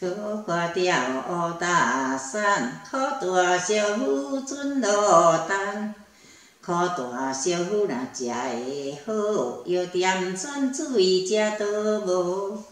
个个掉大山，苦大小夫准落单。靠大小夫若食会好，药店注水食都无。